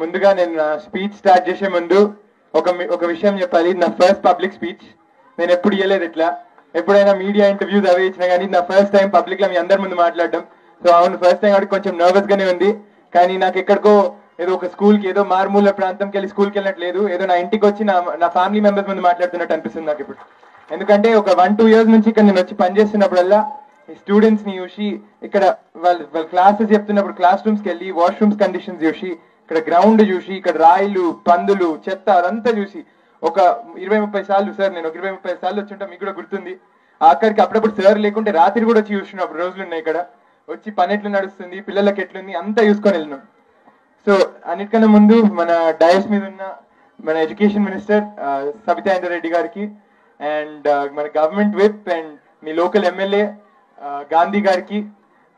ముందుగా నేను నా స్పీచ్ స్టార్ట్ చేసే ముందు ఒక ఒక విషయం చెప్పాలి. నా ఫస్ట్ పబ్లిక్ స్పీచ్ నేను ఎప్పుడు ఇవ్వలేదు ఇట్లా. ఎప్పుడైనా మీడియా ఇంటర్వ్యూస్ అవి ఇచ్చినా కానీ నా ఫస్ట్ టైం పబ్లిక్లో మీ అందరి ముందు మాట్లాడడం. సో అవును ఫస్ట్ టైం కాబట్టి కొంచెం నర్వస్ గానే ఉంది. కానీ నాకు ఎక్కడికో ఏదో ఒక స్కూల్కి ఏదో మారుమూల ప్రాంతంకి వెళ్ళి స్కూల్కి వెళ్ళట్లేదు ఏదో నా ఇంటికి వచ్చి నా నా ఫ్యామిలీ మెంబర్స్ ముందు మాట్లాడుతున్నట్టు అనిపిస్తుంది నాకు ఇప్పుడు. ఎందుకంటే ఒక వన్ టూ ఇయర్స్ నుంచి ఇక్కడ నేను వచ్చి పనిచేస్తున్నప్పుడల్లా ఈ స్టూడెంట్స్ని చూసి ఇక్కడ వాళ్ళ వాళ్ళ క్లాసెస్ చెప్తున్నప్పుడు క్లాస్ రూమ్స్కి వెళ్ళి వాష్రూమ్స్ కండిషన్స్ చూసి ఇక్కడ గ్రౌండ్ చూసి ఇక్కడ రాయిలు పందులు చెత్త అదంతా చూసి ఒక ఇరవై ముప్పై సార్లు సార్ నేను ఒక ఇరవై ముప్పై సార్లు వచ్చి ఉంటా మీకు కూడా గుర్తుంది. ఆఖరికి అప్పుడప్పుడు సార్ లేకుంటే రాత్రి కూడా వచ్చి చూసిన రోజులు ఉన్నాయి ఇక్కడ. వచ్చి పని ఎట్లు నడుస్తుంది పిల్లలకి ఎట్లుంది అంతా చూసుకొని వెళ్ళినాం. సో అన్నిటికన్నా ముందు మన డయస్ మీద ఉన్న మన ఎడ్యుకేషన్ మినిస్టర్ సబితా రెడ్డి గారికి అండ్ మన గవర్నమెంట్ విప్ అండ్ మీ లోకల్ ఎమ్మెల్యే గాంధీ గారికి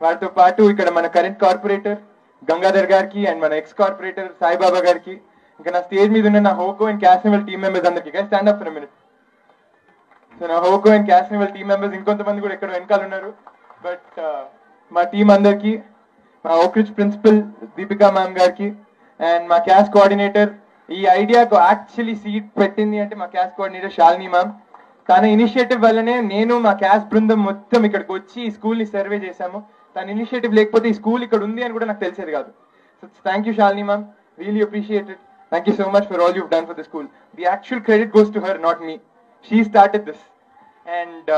వారితో పాటు ఇక్కడ మన కరెంట్ కార్పొరేటర్ గంగాధర్ గారికి అండ్ మన ఎక్స్ కార్పొరేటర్ సాయిబాబా గారికి. ఇంకా నా స్టేజ్ మీద ఉన్న నా హోకో అండ్ క్యాషనవల్ టీమ్ మెంబర్స్ అందరికి stand up for minute so నా హోకో అండ్ క్యాషనవల్ టీమ్ మెంబర్స్ ఇంకొంతమంది కూడా ఎక్కడ వెనకాల ఉన్నారు. బట్ uh, మా టీం అందరికి మా ఓక్రిచ్ ప్రిన్సిపల్ దీపికా మ్యామ్ గారికి అండ్ మా క్యాష్ కోఆర్డినేటర్ ఈ ఐడియాకు యాక్చువల్లీ సీట్ పెట్టింది అంటే మా క్యాష్ కోఆర్డినేటర్ శాలిని మ్యామ్ తన ఇనిషియేటివ్ వల్లనే నేను మా క్యాష్ బృందం మొత్తం ఇక్కడికి వచ్చి ఈ స్కూల్ని సర్వే చేశాము. తన ఇనిషియేటివ్ లేకపోతే ఈ స్కూల్ ఇక్కడ ఉంది అని కూడా నాకు తెలిసేది కాదు. So thank you Shalini ma'am really appreciated thank you so much for all you done for the school the actual credit goes to her not me she started this and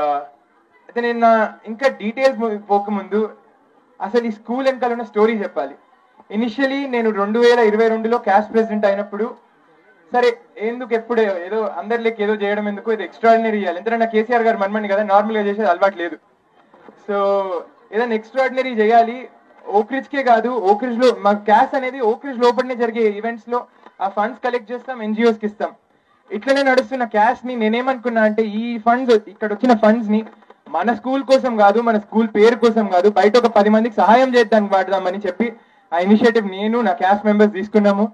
అయితే నేను నా ఇంకా డీటెయిల్స్ పోకముందు అసలు ఈ school వెనకాల ఉన్న story చెప్పాలి. Initially నేను రెండు వేల ఇరవై రెండులో క్యాష్ ప్రెసిడెంట్ అయినప్పుడు సరే ఎందుకు ఎప్పుడే ఏదో అందరిలోకి ఏదో చేయడం ఎందుకు? ఇది ఎక్స్ట్రాడినరీ చేయాలి. ఎందుకంటే నా కేసీఆర్ గారు మనమని కదా నార్మల్గా చేసేది అలవాటు లేదు. సో ఏదైనా ఎక్స్ట్రాడినరీ చేయాలి. ఓక్రిజ్ కే కాదు ఓక్రిజ్లో మా క్యాష్ అనేది ఓక్రిజ్ లోపలనే జరిగే ఈవెంట్స్లో ఆ ఫండ్స్ కలెక్ట్ చేస్తాం ఎన్జిఓస్కి ఇస్తాం. ఇట్లనే నడుస్తున్న క్యాష్ని నేనేమనుకున్నా అంటే ఈ ఫండ్స్ ఇక్కడ వచ్చిన ఫండ్స్ని మన స్కూల్ కోసం కాదు మన స్కూల్ పేరు కోసం కాదు బయట ఒక పది మందికి సహాయం చేద్దానికి వాడదామని చెప్పి ఆ ఇనిషియేటివ్ నేను నా క్యాస్ట్ మెంబర్స్ తీసుకున్నాము.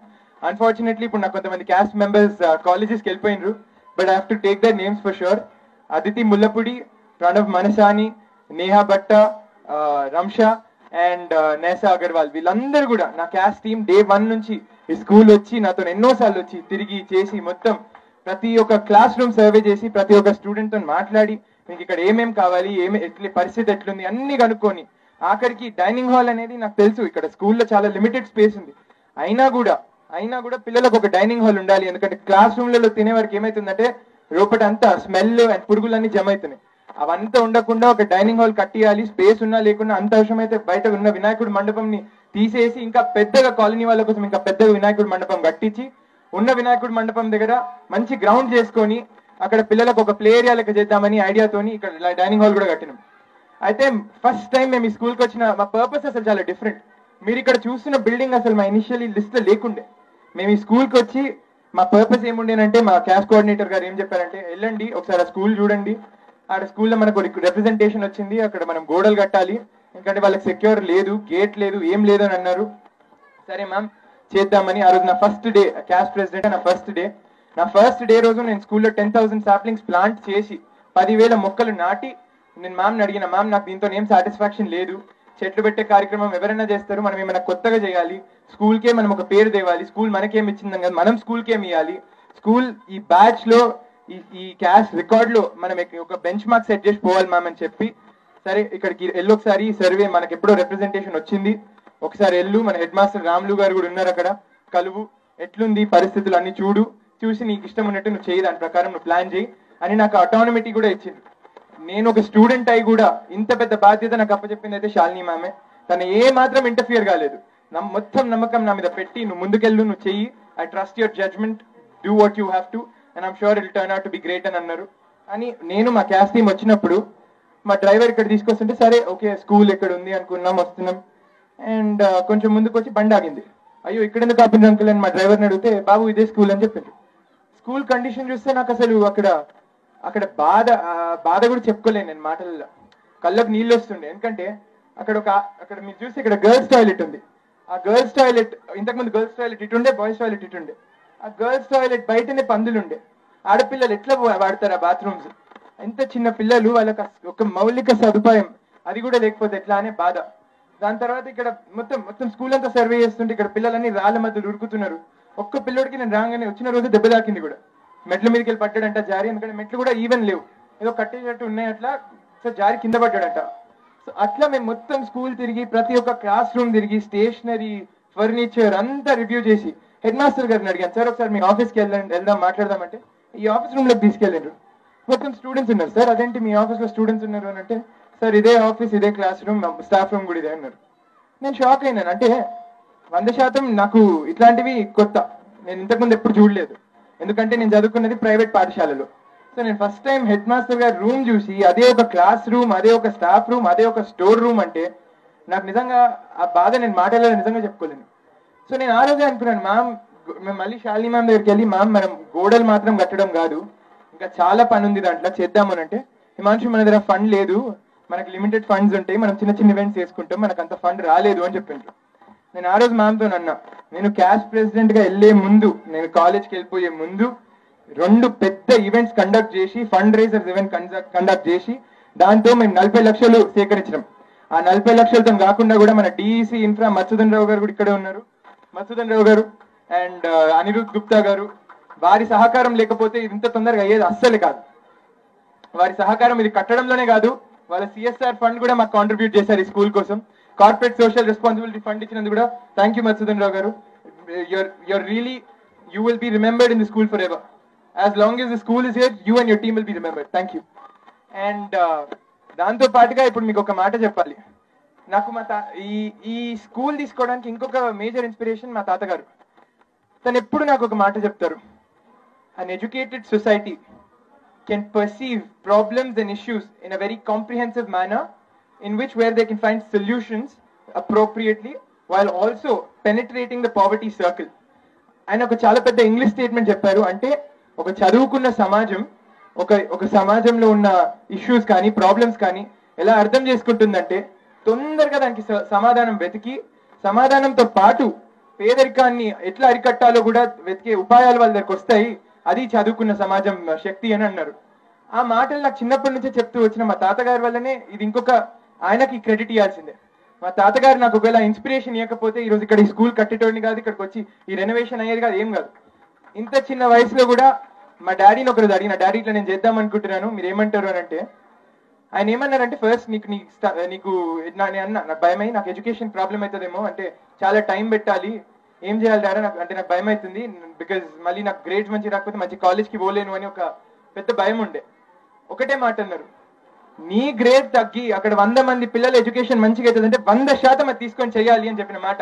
అన్ఫార్చునేట్లీ ఇప్పుడు నాకు కొంతమంది క్యాస్ట్ మెంబర్స్ కాలేజెస్కి వెళ్ళిపోయినరు. But I have to take their names for sure Aditi Mullapudi Pranav Manasani Neha Bhatta Ramsha and Nesa Agarwal. వీళ్ళందరూ కూడా నా క్యాస్ట్ టీమ్ డే వన్ నుంచి ఈ స్కూల్ వచ్చి నాతో ఎన్నోసార్లు వచ్చి తిరిగి చేసి మొత్తం ప్రతి ఒక్క క్లాస్ రూమ్ సర్వే చేసి ప్రతి ఒక్క స్టూడెంట్తో మాట్లాడి మీకు ఇక్కడ ఏమేమి కావాలి ఏమి ఎట్ల పరిస్థితి ఎట్లుంది అన్ని కనుక్కొని ఆఖరికి డైనింగ్ హాల్ అనేది నాకు తెలుసు. ఇక్కడ స్కూల్లో చాలా లిమిటెడ్ స్పేస్ ఉంది. అయినా కూడా అయినా కూడా పిల్లలకు ఒక డైనింగ్ హాల్ ఉండాలి. ఎందుకంటే క్లాస్ రూమ్లలో తినే వరకు ఏమైతుందంటే లోపట అంతా స్మెల్ అండ్ పురుగులన్నీ జమ అవుతున్నాయి. అవంతా ఉండకుండా ఒక డైనింగ్ హాల్ కట్టియాలి స్పేస్ ఉన్నా లేకుండా అంత అవసరమైతే బయట ఉన్న వినాయకుడి మండపంని తీసేసి ఇంకా పెద్దగా కాలనీ వాళ్ళ కోసం ఇంకా పెద్దగా వినాయకుడి మండపం కట్టించి ఉన్న వినాయకుడి మండపం దగ్గర మంచి గ్రౌండ్ చేసుకొని అక్కడ పిల్లలకు ఒక ప్లే ఏరియా లెక్క చేద్దామని ఐడియాతోని ఇక్కడ డైనింగ్ హాల్ కూడా కట్టినాం. అయితే ఫస్ట్ టైం మేము ఈ స్కూల్కి వచ్చిన మా పర్పస్ అసలు చాలా డిఫరెంట్ మీరు ఇక్కడ చూస్తున్న బిల్డింగ్ అసలు మా ఇనిషియల్ లిస్ట్లో లేకుండే. మేము ఈ స్కూల్కి వచ్చి మా పర్పస్ ఏముండేనంటే మా క్యాష్ కోఆర్డినేటర్ గారు ఏం చెప్పారంటే వెళ్ళండి ఒకసారి ఆ స్కూల్ చూడండి ఆడ స్కూల్లో మనకు రిప్రజెంటేషన్ వచ్చింది. అక్కడ మనం గోడలు కట్టాలి. ఎందుకంటే వాళ్ళకి సెక్యూర్ లేదు గేట్ లేదు ఏం లేదు అని అన్నారు. సరే మ్యామ్ చేద్దామని ఆ రోజు నా ఫస్ట్ డే క్యాష్ ప్రెసిడెంట్ నా ఫస్ట్ డే నా ఫస్ట్ డే రోజు నేను స్కూల్లో టెన్ థౌసండ్ సాప్లింగ్స్ ప్లాంట్ చేసి పదివేల మొక్కలు నాటి నేను మ్యామ్ని అడిగిన మ్యామ్ నాకు దీంతో ఏం సాటిస్ఫాక్షన్ లేదు. చెట్లు పెట్టే కార్యక్రమం ఎవరైనా చేస్తారు. మనం ఏమైనా కొత్తగా చేయాలి. స్కూల్కే మనం ఒక పేరు తేవాలి. స్కూల్ మనకేం ఇచ్చిందని కదా మనం స్కూల్కేం ఇవ్వాలి స్కూల్ ఈ బ్యాచ్లో ఈ ఈ క్యాష్ రికార్డ్లో మనం ఒక బెంచ్ మార్క్ సెట్ చేసి పోవాలి మ్యామ్ అని చెప్పి సరే ఇక్కడికి వెళ్ళి ఒకసారి సర్వే మనకి ఎప్పుడో రిప్రజెంటేషన్ వచ్చింది. ఒకసారి ఎల్లు మన హెడ్ మాస్టర్ రాములు గారు కూడా ఉన్నారు అక్కడ. కలువు ఎట్లుంది పరిస్థితులు అన్ని చూడు. చూసి నీకు ఇష్టం ఉన్నట్టు నువ్వు చేయి దాని ప్రకారం నువ్వు ప్లాన్ చేయి. అని నాకు అటానమిటీ కూడా ఇచ్చింది. నేను ఒక స్టూడెంట్ అయి కూడా ఇంత పెద్ద బాధ్యత నాకు అప్పచెప్పింది అయితే షాలిని మామే తను ఏ మాత్రం ఇంటర్ఫియర్ కాలేదు. నా మొత్తం నమ్మకం నా మీద పెట్టి నువ్వు ముందుకెళ్ళు నువ్వు చెయ్యి. I trust your judgment do what you have to and I'm sure it'll turn out to be great అని అన్నారు. అని నేను మా క్యాష్ టీమ్ వచ్చినప్పుడు మా డ్రైవర్ ఇక్కడ తీసుకొస్తుంటే సరే ఓకే స్కూల్ ఎక్కడ ఉంది అనుకున్నాం వస్తున్నాం. అండ్ uh, కొంచెం ముందుకు వచ్చి బండి ఆగింది. అయ్యో ఇక్కడ ఎందుకు ఆపింది అంకుల్ అని మా డ్రైవర్ని అడిగితే బాబు ఇదే స్కూల్ అని చెప్పింది స్కూల్ కండిషన్ చూస్తే నాకు అసలు అక్కడ అక్కడ బాధ బాధ కూడా చెప్పుకోలేను నేను మాటల్లో. కళ్ళకు నీళ్ళు వస్తుండే. ఎందుకంటే అక్కడ ఒక అక్కడ మీరు చూస్తే ఇక్కడ గర్ల్స్ టాయిలెట్ ఉంది. ఆ గర్ల్స్ టాయిలెట్ ఇంతకుముందు గర్ల్స్ టాయిలెట్ ఇటుండే బాయ్స్ టాయిలెట్ ఇటుండే. ఆ గర్ల్స్ టాయిలెట్ బయటనే పందులుండే. ఆడపిల్లలు ఎట్లా వాడతారు ఆ బాత్రూమ్స్ ఎంత చిన్న పిల్లలు వాళ్ళకి ఒక మౌలిక సదుపాయం. అది కూడా లేకపోతే ఎట్లా అనే బాధ. దాని తర్వాత ఇక్కడ మొత్తం మొత్తం స్కూల్ అంతా సర్వే చేస్తుంటే ఇక్కడ పిల్లలన్నీ రాళ్ళ మధ్య ఉరుకుతున్నారు. ఒక్క పిల్లోడికి నేను రాగానే వచ్చిన రోజు దెబ్బ తాకింది కూడా. మెట్ల మీదకి వెళ్ళి పడ్డాడంట జారి ఎందుకంటే మెట్లు కూడా ఈవెన్ లేవు. ఏదో కట్టేటట్టు ఉన్నాయి అట్లా సో జారి కింద పడ్డాడంట. సో అట్లా మేము మొత్తం స్కూల్ తిరిగి ప్రతి ఒక్క క్లాస్ రూమ్ తిరిగి స్టేషనరీ ఫర్నిచర్ అంతా రివ్యూ చేసి హెడ్ మాస్టర్ గారిని అడిగాను సార్ ఒకసారి మీ ఆఫీస్కి వెళ్ళండి వెళ్దాం మాట్లాడదామంటే. ఈ ఆఫీస్ రూమ్లోకి తీసుకెళ్ళండ్రు మొత్తం స్టూడెంట్స్ ఉన్నారు సార్ అదేంటి మీ ఆఫీస్లో స్టూడెంట్స్ ఉన్నారు? అని అంటే సార్ ఇదే ఆఫీస్ ఇదే క్లాస్ రూమ్ స్టాఫ్ రూమ్ కూడా ఇదే అన్నారు. నేను షాక్ అయినాను. అంటే వంద శాతం నాకు ఇట్లాంటివి కొత్త. నేను ఇంతకుముందు ఎప్పుడు చూడలేదు. ఎందుకంటే నేను చదువుకున్నది ప్రైవేట్ పాఠశాలలో. సో నేను ఫస్ట్ టైం హెడ్ మాస్టర్ గారి రూమ్ చూసి అదే ఒక క్లాస్ రూమ్ అదే ఒక స్టాఫ్ రూమ్ అదే ఒక స్టోర్ రూమ్ అంటే నాకు నిజంగా ఆ బాధ నేను మాట్లాడాలని నిజంగా చెప్పుకోలేను. సో నేను ఆ రోజే అనుకున్నాను. మ్యామ్ మేము మళ్ళీ శాలిని మ్యామ్ దగ్గరికి వెళ్ళి మ్యామ్ మనం గోడలు మాత్రం కట్టడం కాదు. ఇంకా చాలా పని ఉంది దాంట్లో. చేద్దామని అంటే హిమాంశు మన దగ్గర ఫండ్ లేదు. మనకి లిమిటెడ్ ఫండ్స్ ఉంటాయి. మనం చిన్న చిన్న ఈవెంట్స్ చేసుకుంటాం. మనకు అంత ఫండ్ రాలేదు అని చెప్పిండ్రు. నేను ఆ రోజు మ్యామ్తో అన్నా నేను క్యాష్ ప్రెసిడెంట్గా వెళ్ళే ముందు నేను కాలేజ్కి వెళ్ళిపోయే ముందు రెండు పెద్ద ఈవెంట్స్ కండక్ట్ చేసి ఫండ్ రైజర్స్ ఈవెంట్ కండక్ట్ చేసి దాంతో మేము నలభై లక్షలు సేకరించడం ఆ నలభై లక్షలతో కాకుండా కూడా మన డిఈసి ఇన్ఫ్రా మత్స్యధన్ రావు గారు కూడా ఇక్కడే ఉన్నారు. మత్స్యధన్ రావు గారు అండ్ అనిరుద్ గుప్తా గారు వారి సహకారం లేకపోతే ఇది ఇంత తొందరగా అయ్యేది అస్సలు కాదు. వారి సహకారం ఇది కట్టడంలోనే కాదు వాళ్ళ సిఎస్ఆర్ ఫండ్ కూడా మాకు కాంట్రిబ్యూట్ చేశారు ఈ స్కూల్ కోసం. కార్పొరేట్ సోషల్ రెస్పాన్సిబిలిటీ ఫండ్ ఇచ్చినందుకు కూడా థ్యాంక్ యూ మత్స్యధన్ రావు గారు. Your your really you will be remembered in the school forever as long as the school is here you and your team will be remembered thank you and దాంతో పాటుగా ఇప్పుడు మీకు ఒక మాట చెప్పాలి. నాకు మా తా ఈ ఈ స్కూల్ తీసుకోవడానికి ఇంకొక మేజర్ ఇన్స్పిరేషన్ మా తాతగారు. తను ఎప్పుడు నాకు ఒక మాట చెప్తారు. Uneducated society can perceive problems and issues in a very comprehensive manner in which where they can find solutions appropriately while also penetrating the poverty circle ఆయన ఒక చాలా పెద్ద ఇంగ్లీష్ స్టేట్మెంట్ చెప్పారు. అంటే ఒక చదువుకున్న సమాజం ఒక ఒక సమాజంలో ఉన్న ఇష్యూస్ కానీ ప్రాబ్లమ్స్ కానీ ఎలా అర్థం చేసుకుంటుందంటే తొందరగా దానికి స- సమాధానం వెతికి సమాధానంతో పాటు పేదరికాన్ని ఎట్లా అరికట్టాలో కూడా వెతికే ఉపాయాలు వాళ్ళ దగ్గరకు వస్తాయి. అది చదువుకున్న సమాజం శక్తి అని అన్నారు. ఆ మాటలు నాకు చిన్నప్పటి నుంచే చెప్తూ వచ్చిన మా తాతగారి వల్లనే ఇది ఇంకొక ఆయనకి క్రెడిట్ ఇవ్వాల్సిందే మా తాతగారు నాకు ఒకవేళ ఇన్స్పిరేషన్ ఇవ్వకపోతే ఈ రోజు ఇక్కడ ఈ స్కూల్ కట్టేటోడిని కాదు ఇక్కడికి వచ్చి ఈ రెనోవేషన్ అయ్యేది కాదు ఏం కాదు. ఇంత చిన్న వయసులో కూడా మా డాడీని ఒకరోజు అడిగిన డాడీ ఇట్లా నేను చేద్దాం అనుకుంటున్నాను మీరు ఏమంటారు? అని అంటే ఆయన ఏమన్నారంటే ఫస్ట్ నీకు నీకు నీకు నా- నేను అన్నా నాకు భయమై నాకు ఎడ్యుకేషన్ ప్రాబ్లం అవుతుందేమో అంటే చాలా టైం పెట్టాలి. ఏం చేయాలి డాడీ? నాకు అంటే నాకు భయం అవుతుంది బికాజ్ మళ్ళీ నాకు గ్రేడ్స్ మంచి రాకపోతే మంచి కాలేజ్కి పోలేను అని ఒక పెద్ద భయం ఉండే. ఒకటే మాట అన్నారు. నీ గ్రేడ్ తగ్గి అక్కడ వంద మంది పిల్లల ఎడ్యుకేషన్ మంచిగా అవుతుంది అంటే వంద శాతం అది తీసుకొని చేయాలి అని చెప్పిన మాట.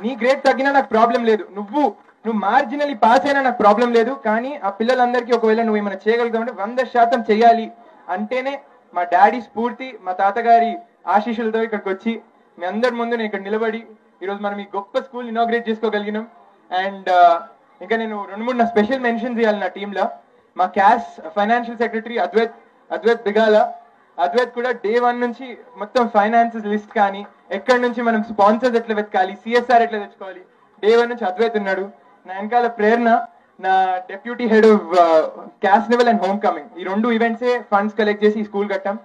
నీ గ్రేడ్ తగ్గినా నాకు ప్రాబ్లం లేదు. నువ్వు నువ్వు మార్జినలీ పాస్ అయినా నాకు ప్రాబ్లం లేదు కానీ ఆ పిల్లలందరికీ ఒకవేళ నువ్వు ఏమైనా చేయగలుగుతావు వంద శాతం చేయాలి అంటేనే మా డాడీ స్ఫూర్తి మా తాతగారి ఆశీస్సులతో ఇక్కడికి వచ్చి మీ అందరి ముందు నేను ఇక్కడ నిలబడి ఈరోజు మనం ఈ గొప్ప స్కూల్ ఇనాగ్రేట్ చేసుకోగలిగినాం. అండ్ ఇంకా నేను రెండు మూడు నా స్పెషల్ మెన్షన్స్ ఇవ్వాలి నా టీంలో మా CAS financial secretary Advait Advait Bigala. Advait కూడా డే వన్ నుంచి మొత్తం ఫైనాన్సెస్ లిస్ట్ కానీ ఎక్కడి నుంచి మనం స్పాన్సర్స్ ఎట్లా వెతకాలి సిఎస్ఆర్ ఎట్లా తెచ్చుకోవాలి డే వన్ నుంచి అద్వైత్ ఉన్నాడు. నా వెనకాల ప్రేరణ నా deputy head of CAS level and homecoming ఈ రెండు ఈవెంట్సే ఫండ్స్ కలెక్ట్ చేసి స్కూల్ కట్టాం.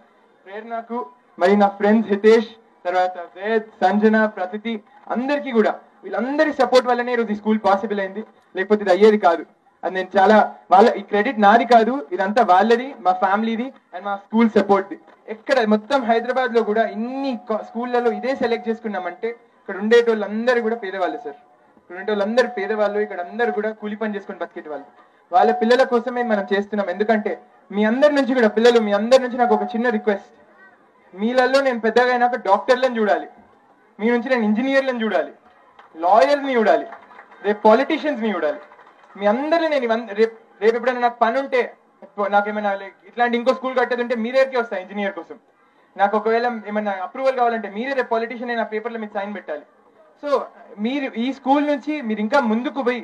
ప్రేరణకు మరి నా ఫ్రెండ్స్ హితేష్ తర్వాత వేద్ సంజన ప్రతితి అందరికీ కూడా వీళ్ళందరి సపోర్ట్ వల్లనే ఈరోజు ఈ స్కూల్ పాసిబుల్ అయింది. లేకపోతే ఇది అయ్యేది కాదు. అది నేను చాలా వాళ్ళ ఈ క్రెడిట్ నాది కాదు ఇదంతా వాళ్ళది మా ఫ్యామిలీది అండ్ మా స్కూల్ సపోర్ట్ది ఎక్కడ మొత్తం హైదరాబాద్లో కూడా ఇన్ని స్కూళ్ళలో ఇదే సెలెక్ట్ చేసుకున్నామంటే ఇక్కడ ఉండేటోళ్ళందరూ కూడా పేదవాళ్ళు సార్. ఇక్కడ వాళ్ళందరూ పేదవాళ్ళు ఇక్కడ అందరూ కూడా కూలి పని చేసుకొని బతికేటి వాళ్ళు వాళ్ళ పిల్లల కోసమే మనం చేస్తున్నాం. ఎందుకంటే మీ అందరి నుంచి కూడా పిల్లలు మీ అందరి నుంచి నాకు ఒక చిన్న రిక్వెస్ట్ మీలలో నేను పెద్దగా అయినాక డాక్టర్లను చూడాలి. మీ నుంచి నేను ఇంజనీర్లను చూడాలి. లాయర్ని చూడాలి. రేపు పాలిటీషియన్స్ని ని చూడాలి. మీ అందరిని నేను రేపు రేపు ఎప్పుడైనా నాకు పని ఉంటే నాకేమైనా ఇట్లాంటి ఇంకో స్కూల్ కట్టేది ఉంటే మీరేకే వస్తాయి ఇంజనీర్ కోసం? నాకు ఒకవేళ ఏమైనా అప్రూవల్ కావాలంటే మీరే రేపు పాలిటీషియన్ అయిన పేపర్లో మీకు సైన్ పెట్టాలి. సో మీరు ఈ స్కూల్ నుంచి మీరు ఇంకా ముందుకు పోయి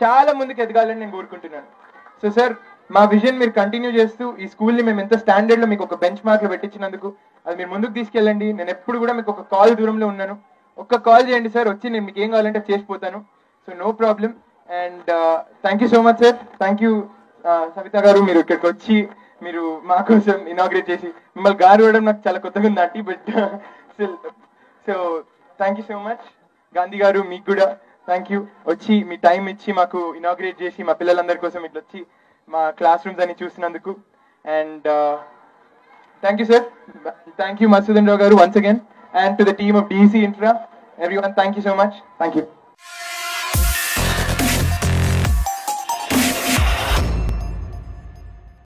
చాలా ముందుకు ఎదగాలని నేను కోరుకుంటున్నాను. సో సార్ మా విజన్ మీరు కంటిన్యూ చేస్తూ ఈ స్కూల్ని మేము ఎంత స్టాండర్డ్లో మీకు ఒక బెంచ్ మార్క్లో పెట్టించినందుకు అది మీరు ముందుకు తీసుకెళ్ళండి. నేను ఎప్పుడు కూడా మీకు ఒక కాల్ దూరంలో ఉన్నాను. ఒక్క కాల్ చేయండి సార్. వచ్చి నేను మీకు ఏం కావాలంటే చేసిపోతాను so no problem and thank you so much sir thank you Savitha గారు. మీరు ఇక్కడికి వచ్చి మీరు మా కోసం ఇనాగ్రేట్ చేసి మిమ్మల్ని గారు ఇవ్వడం నాకు చాలా కొత్తగా ఉంది aunty but so thank you so much Gandhi గారు మీకు కూడా థ్యాంక్ యూ వచ్చి మీ టైం ఇచ్చి మాకు ఇనాగ్రేట్ చేసి మా పిల్లలందరి కోసం ఇట్లా వచ్చి మా క్లాస్ రూమ్స్ అన్ని చూసినందుకు. And thank you sir thank you Madhusudan Rao గారు once again and to the team of DC intra everyone thank you so much thank you